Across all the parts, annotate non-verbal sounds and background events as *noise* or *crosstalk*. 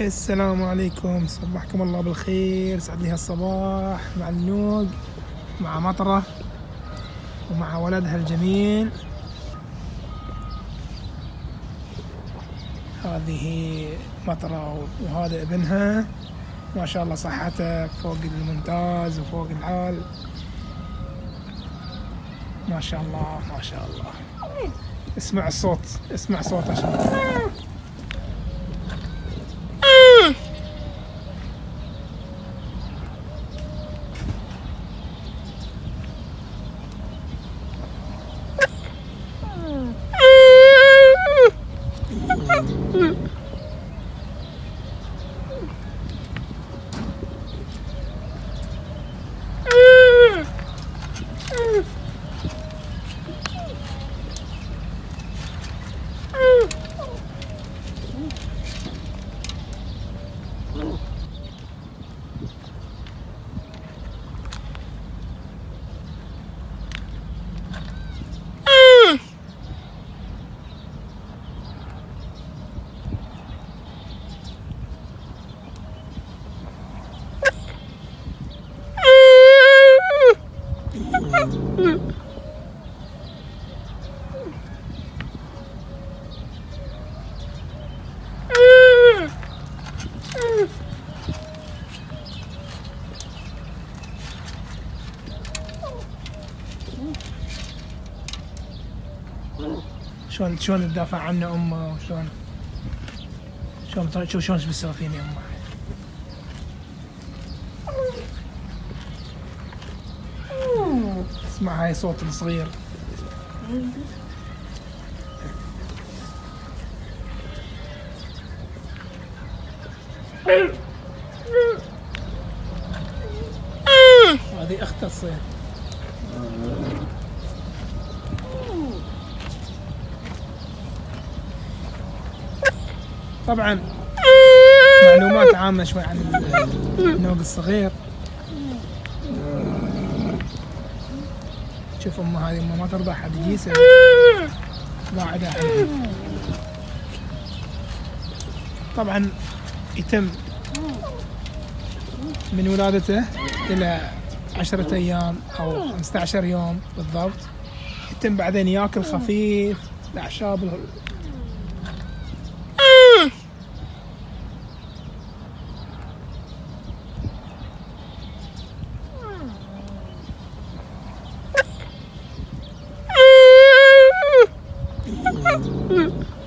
السلام عليكم. صبحكم الله بالخير. سعد لي هالصباح مع النوق مع مطرة ومع ولدها الجميل. هذه مطرة وهذا ابنها. ما شاء الله صحتك فوق الممتاز وفوق العال ما شاء الله ما شاء الله. اسمع الصوت اسمع صوت عشان شلون شلون تدافع عنه أمه وشلون؟ شلون شوف شلون بتسوي فيني أمه؟ اسمع هاي صوت الصغير. طبعا معلومات عامة شوي عن النوق الصغير. شوف امه هذه امه ما ترضى حد يجيسها عنها طبعا يتم من ولادته إلى عشرة أيام أو 15 يوم بالضبط. يتم بعدين ياكل خفيف الأعشاب 嗯。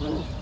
Oh.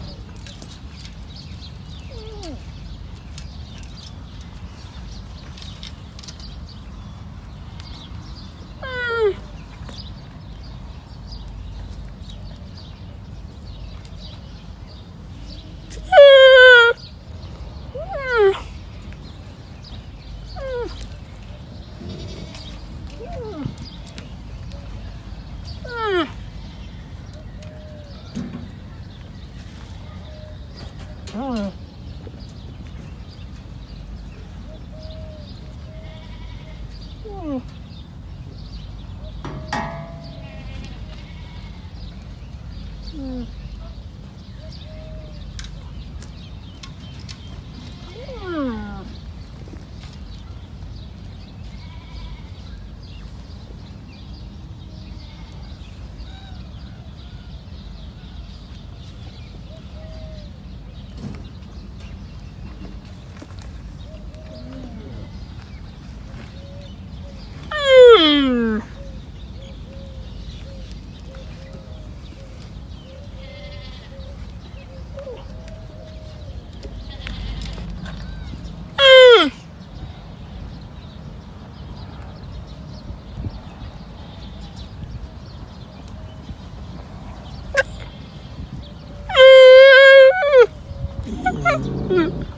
嗯。না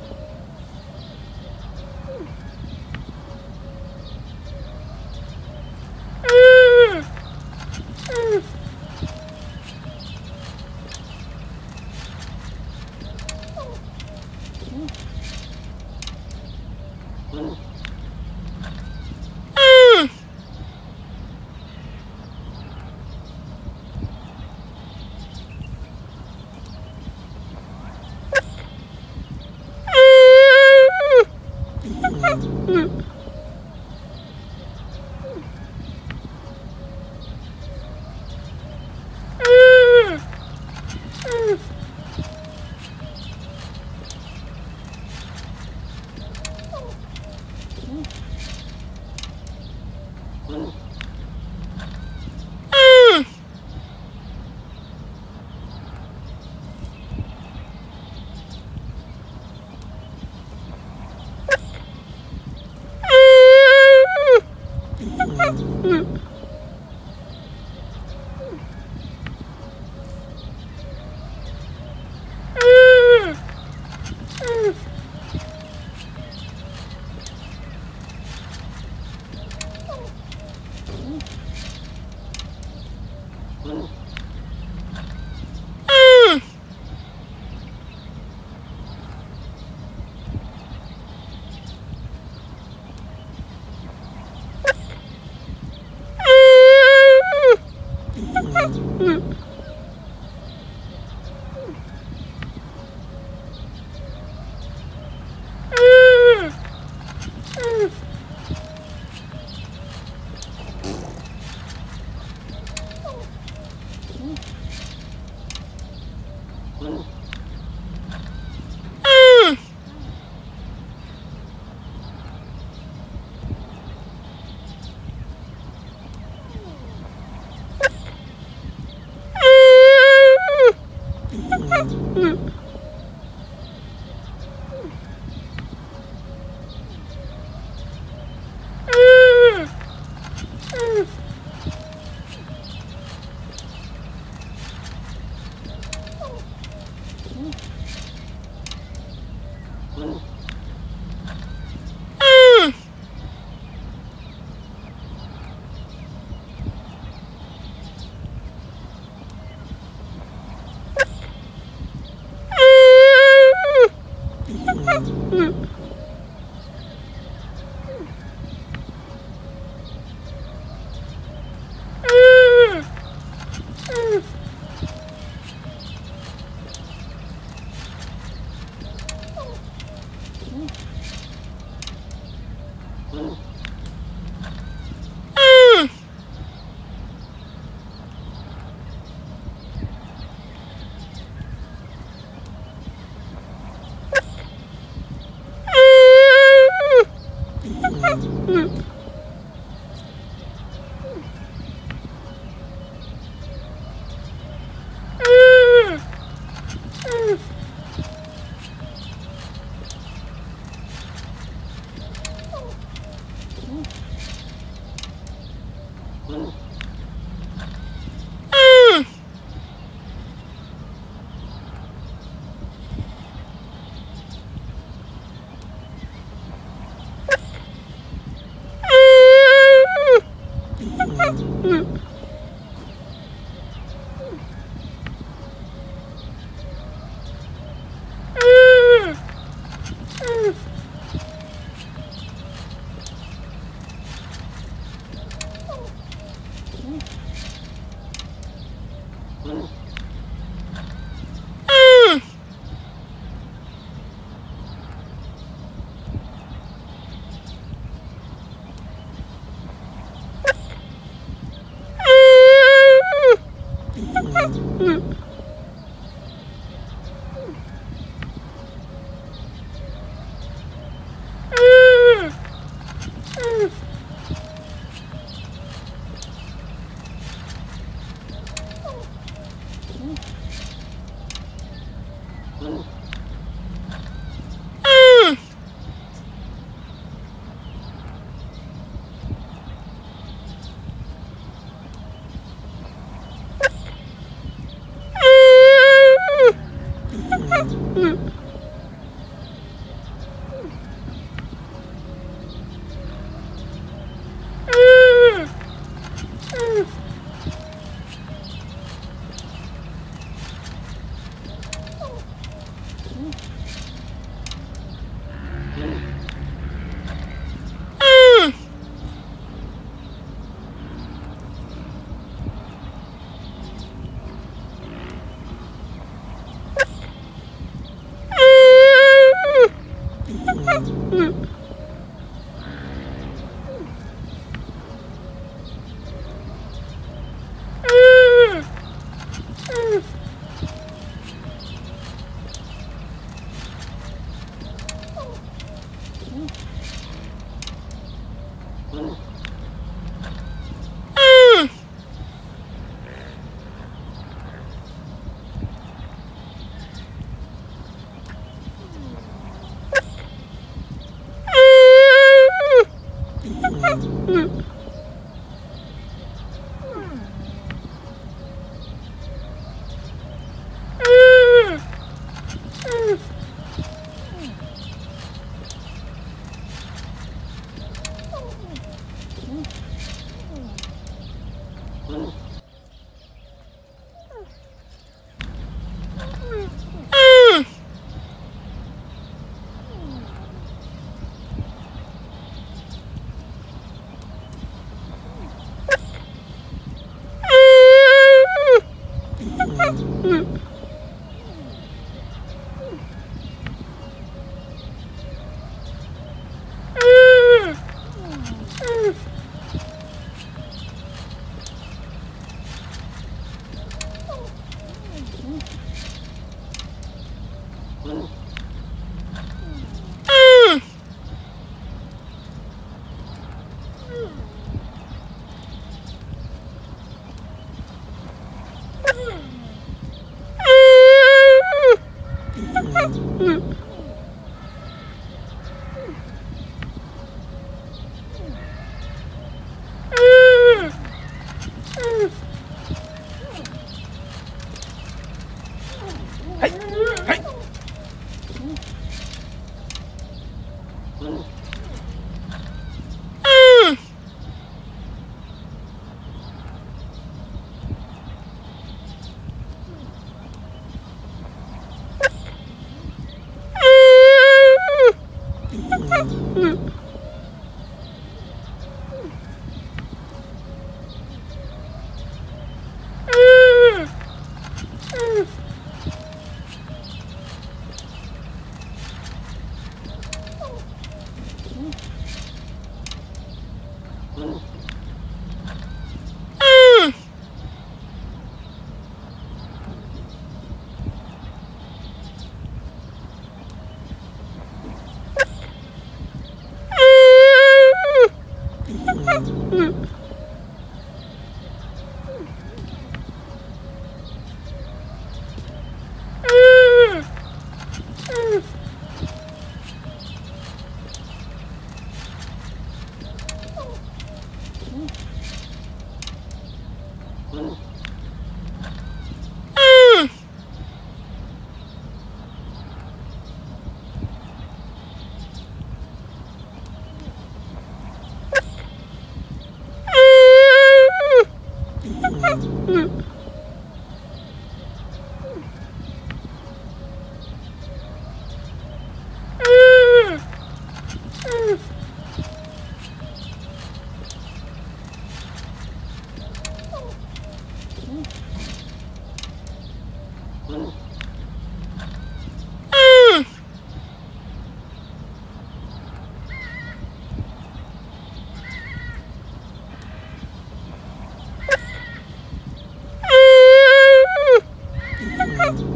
mm *laughs*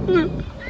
嗯 *laughs*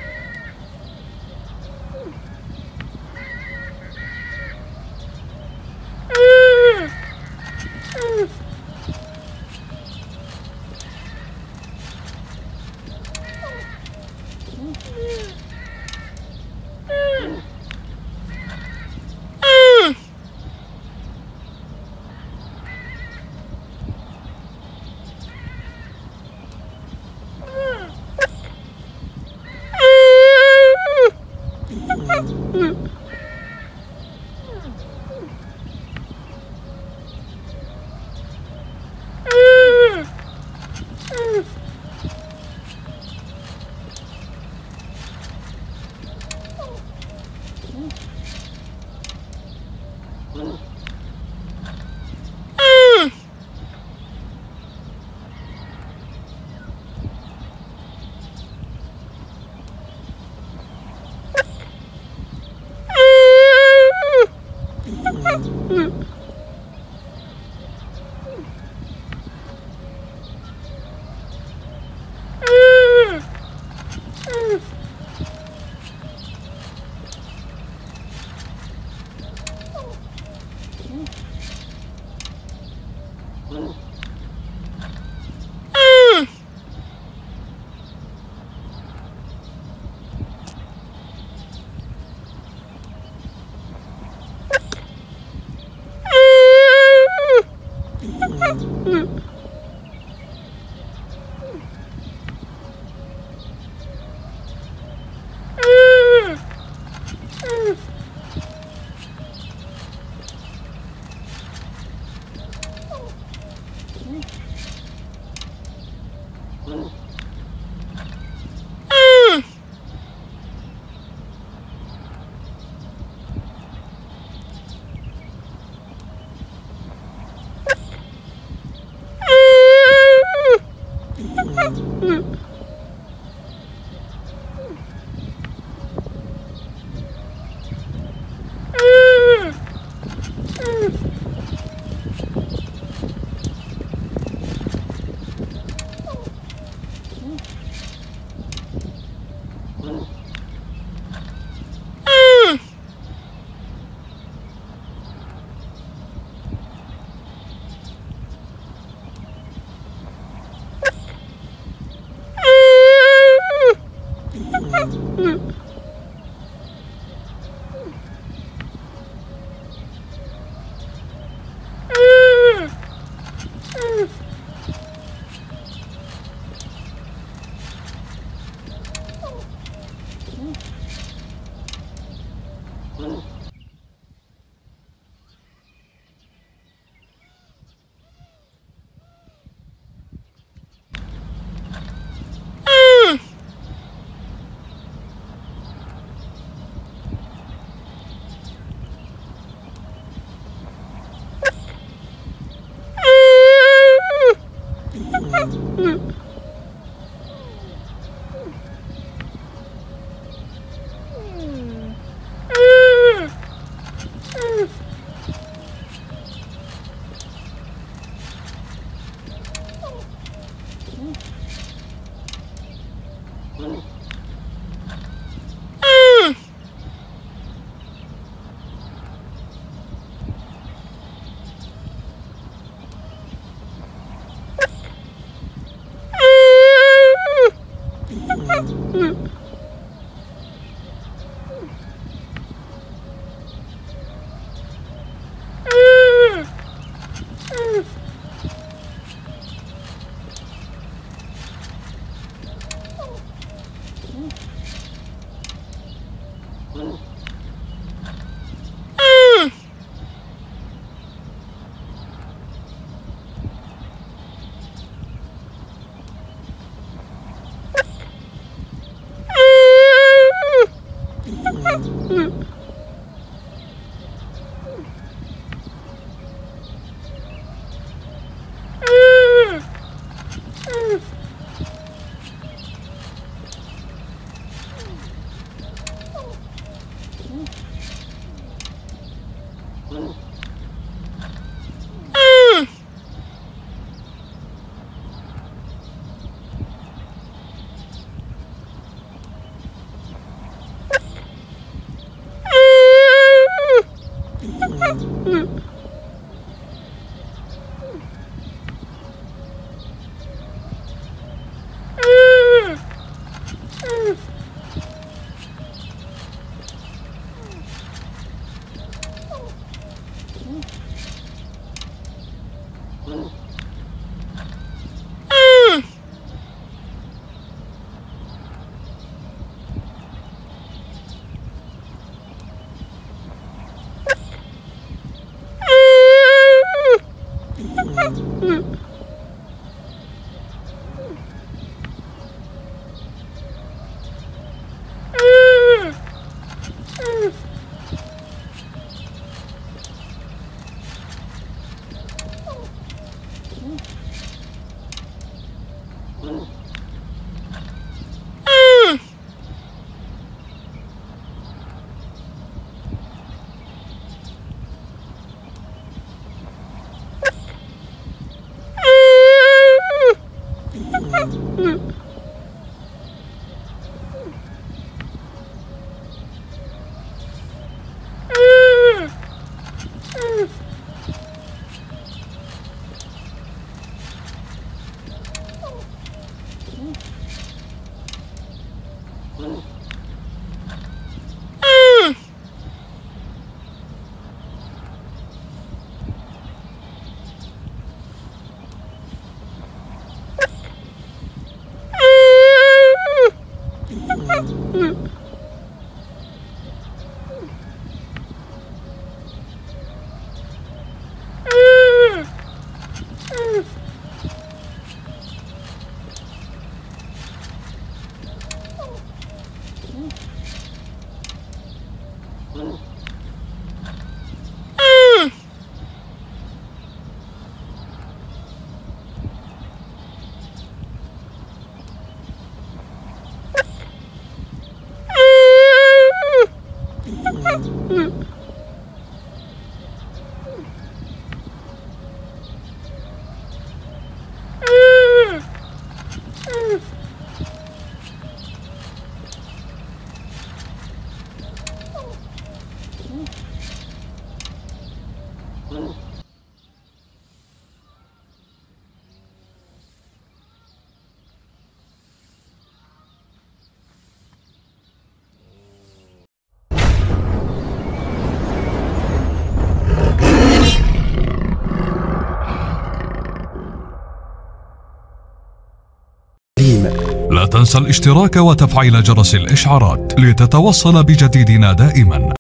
تنسى الاشتراك وتفعيل جرس الإشعارات لتتوصل بجديدنا دائما.